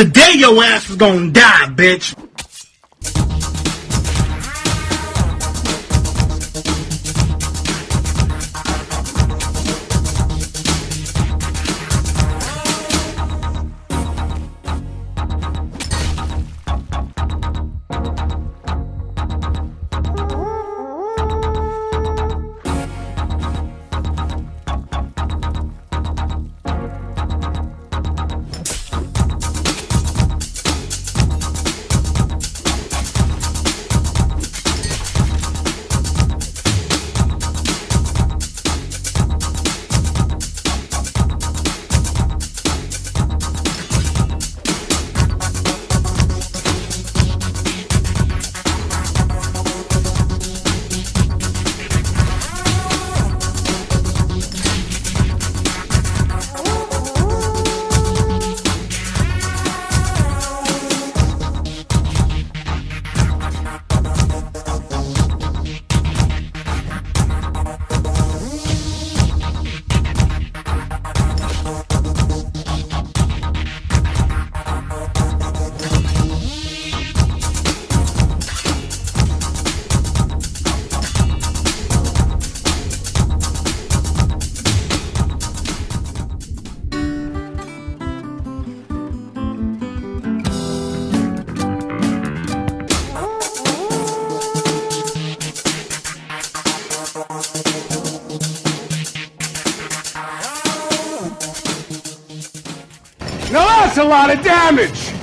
Today your ass is gonna die, bitch. Now that's a lot of damage!